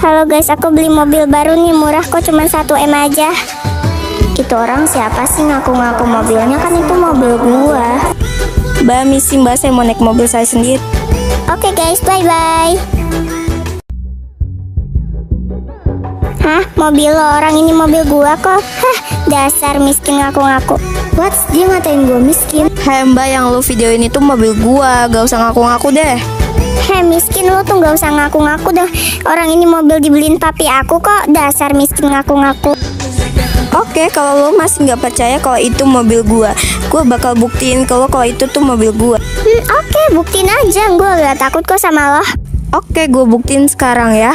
Halo guys, aku beli mobil baru nih murah kok cuma 1 M aja. Itu orang siapa sih ngaku-ngaku mobilnya kan itu mobil gua. Mbak misi mbak saya mau naik mobil saya sendiri. Oke guys, bye bye. Hah, mobil lo orang ini mobil gua kok. Hah, dasar miskin ngaku-ngaku. What? Dia ngatain gua miskin. Hei mbak yang lu video ini tuh mobil gua, gak usah ngaku-ngaku deh. Heh miskin lo tuh gak usah ngaku-ngaku dong Orang ini mobil dibeliin papi aku kok. Dasar miskin ngaku-ngaku. Oke, kalau lo masih nggak percaya kalau itu mobil gua, gua bakal buktiin kalau kalau itu tuh mobil gua. Hmm oke buktiin aja. Gue gak takut kok sama lo. Oke, gua buktiin sekarang ya.